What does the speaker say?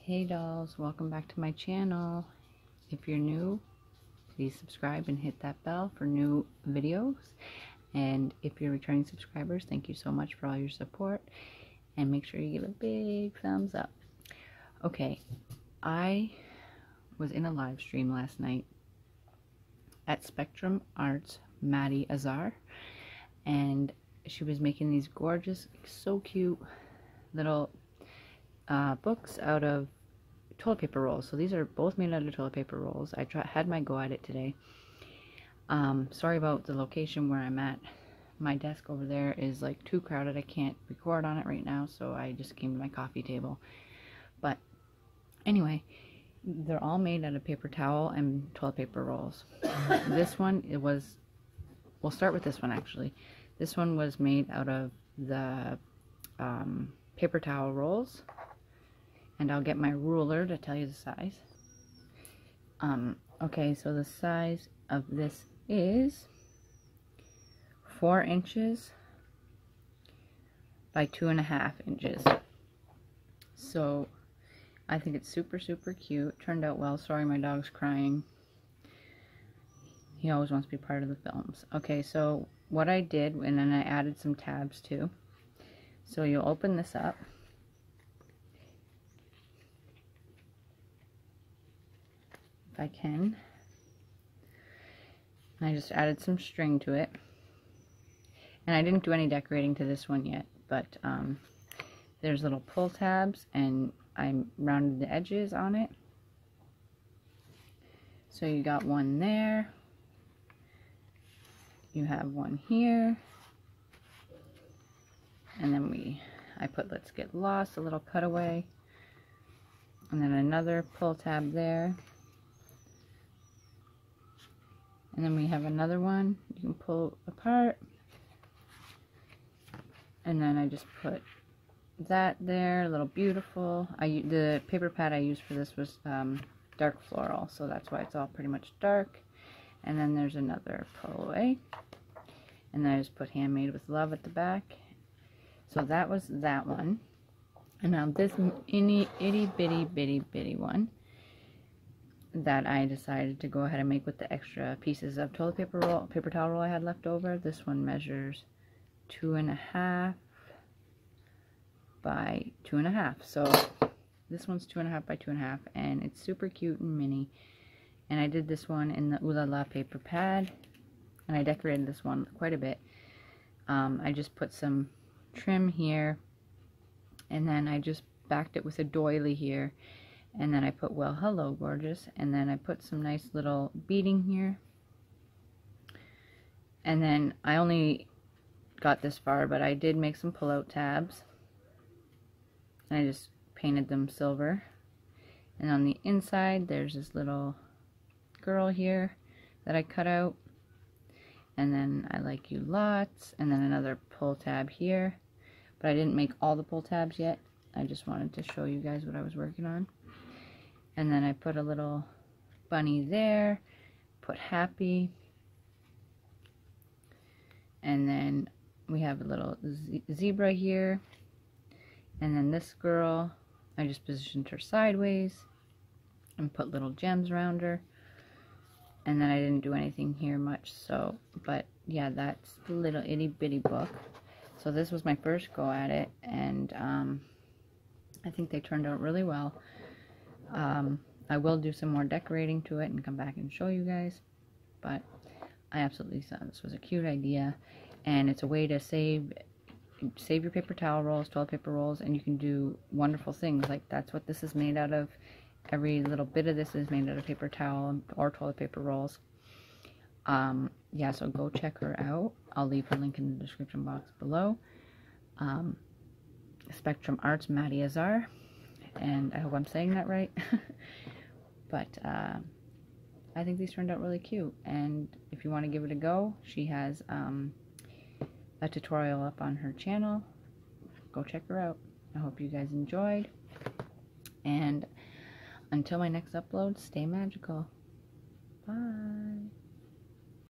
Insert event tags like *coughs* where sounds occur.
Hey dolls, welcome back to my channel. If you're new, please subscribe and hit that bell for new videos. And if you're returning subscribers, thank you so much for all your support. And make sure you give a big thumbs up. Okay, I was in a live stream last night at Spectrum Arts Madi Azar. And she was making these gorgeous, so cute little uh, books out of toilet paper rolls. So these are both made out of toilet paper rolls. I try, had my go at it today. Um, sorry about the location where I'm at. My desk over there is like too crowded. I can't record on it right now, so I just came to my coffee table. But anyway, they're all made out of paper towel and toilet paper rolls. *coughs* this one, it was, we'll start with this one actually. This one was made out of the um, paper towel rolls and I'll get my ruler to tell you the size. Um, okay, so the size of this is four inches by two and a half inches. So I think it's super, super cute. Turned out well. Sorry, my dog's crying. He always wants to be part of the films. Okay, so what I did, and then I added some tabs too. So you'll open this up. If I can. I just added some string to it. And I didn't do any decorating to this one yet, but um, there's little pull tabs and I rounded the edges on it. So you got one there. You have one here. And then we, I put Let's Get Lost, a little cutaway. And then another pull tab there. And then we have another one you can pull apart. And then I just put that there, a little beautiful. I The paper pad I used for this was um, dark floral, so that's why it's all pretty much dark. And then there's another pull away. And then I just put handmade with love at the back. So that was that one. And now this itty, itty bitty bitty bitty one that I decided to go ahead and make with the extra pieces of toilet paper roll, paper towel roll I had left over. This one measures two and a half by two and a half. So this one's two and a half by two and a half and it's super cute and mini. And I did this one in the Ooh La La paper pad and I decorated this one quite a bit. Um, I just put some trim here and then I just backed it with a doily here and then I put well hello gorgeous and then I put some nice little beading here. And then I only got this far but I did make some pull-out tabs and I just painted them silver. And on the inside there's this little girl here that I cut out. And then I like you lots and then another pull tab here but I didn't make all the pull tabs yet. I just wanted to show you guys what I was working on. And then I put a little bunny there put happy and then we have a little zebra here. And then this girl I just positioned her sideways and put little gems around her. And then I didn't do anything here much so but yeah that's the little itty bitty book so this was my first go at it and um, I think they turned out really well um, I will do some more decorating to it and come back and show you guys. But I absolutely thought this was a cute idea. And it's a way to save save your paper towel rolls, toilet paper rolls, and you can do wonderful things. Like that's what this is made out of. Every little bit of this is made out of paper towel or toilet paper rolls. Um, yeah, so go check her out. I'll leave her link in the description box below. Um, Spectrum Arts Madi Azar and I hope I'm saying that right. *laughs* but uh, I think these turned out really cute, and if you want to give it a go, she has um, a tutorial up on her channel. Go check her out. I hope you guys enjoyed, and until my next upload, stay magical. Bye.